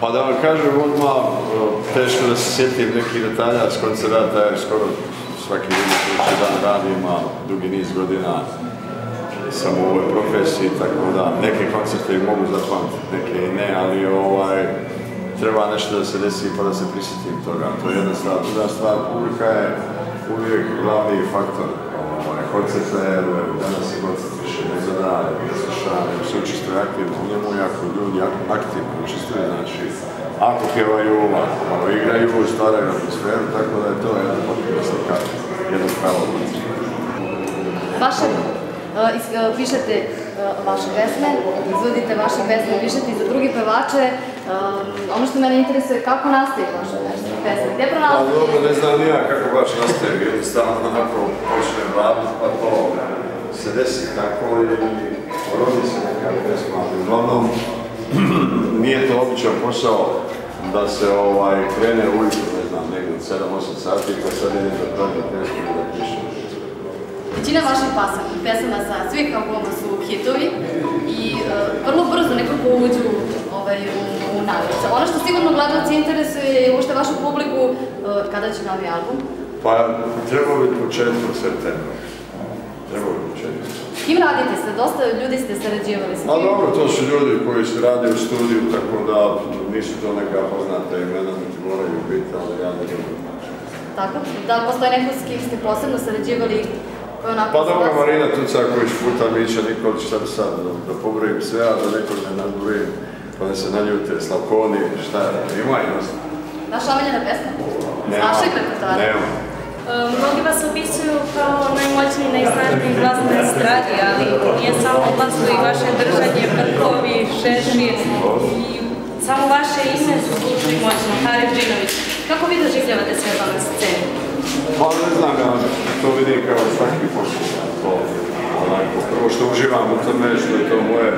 Pa da vam kažem odmah, teško da se sjetim nekih detalja s koncerata, jer skoro svaki drugi dan radim, a dugi niz godina sam u ovoj profesiji, tako da neke koncerte mogu zapamtiti, neke i ne, ali ovaj, treba nešto da se desi pa da se prisjetim toga. To je jedna stvar. Druga stvar, publika je uvijek glavni faktor ovaj, koncerta, jer danas je koncert više ne zada, ne sluša, aktivno u njemu, jako ljudi aktivno učestvuju, znači ako pjevaju ovako, malo igraju, stvaraju atmosferu, tako da je to jedan potpuno slika pravog koncerta. Vaše, uh, is- uh, pišete uh, vaše pesme, izvodite vaše pesme, pišete i za druge pevače. Um, ono što mene interesuje, kako nastaje vaše pesme? Gdje Pa pronalazite? dobro, ne znam ja kako baš nastaje, jednostavno onako počnem raditi, pa to se desi tako i rodi se neka pesma, ali uglavnom nije to običan posao da se ovaj, krene ujutro, ne znam, negdje od 7-8 sati, pa sad idem da pravim pesmu i da pišem. Većina vaših pasma, pesama sa svih albuma su hitovi i uh, vrlo brzo nekako uđu ovaj, u, u navice. Ono što sigurno gledalci interesuje je uopšte vašu publiku, uh, kada će novi album? Pa trebao bi početkom septembra. S kim radite se? Dosta ljudi ste sarađivali sa A kim? dobro, to su ljudi koji se rade u studiju, tako da nisu to neka poznata imena, niti moraju biti, ali ja ne znam. Tako? Da li postoji neko s kim ste posebno sarađivali koji. Pa dobro, Marina Tucaković, Puta Mića, Nikolić, šta bi sad, da, da pobrojim sve, a da nekog ne nadbrojim, pa da se naljute, Slavkoni, šta je, ima i dosta. Vaša omiljena pesma? S Nema, nema. E, Mnogi vas opisuju kao najmoćniji, najsnažniji glas na estradi, ali nije samo glas i vaše držanje, brkovi, šešir i samo vaše ime zvuči moćno, Harry Džinović. Kako vi doživljavate sebe na sceni? Pa ne znam, ja to vidim kao svaki posao. To, onako, prvo što uživam u tome, što je to moje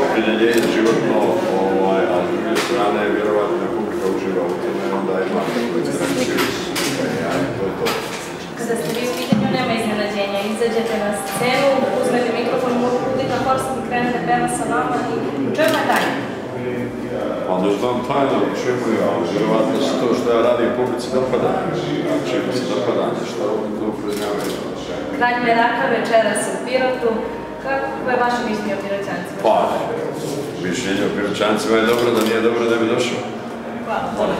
opredjeljenje životno, ovaj, a s druge strane, vjerovatno da publika uživa u tome, onda ima neku interakciju. Ja, to je to. Kada ste vi u videnju, iznenađenja. Izađete na scenu, uzmete mikrofon, mogu putiti na korsam i krenete peva sa vama i u čemu je tajna? Pa ne znam tajno u čemu je, ali vjerovatno se to što ja radim publici dopada. Čemu se dopada, nešto oni to priznavaju. Kralj Meraka večeras u Pirotu. Kako je vaše mišljenje o Piroćancima? Pa, mišljenje o piročancima je dobro, da nije dobro ne bi došao. Hvala.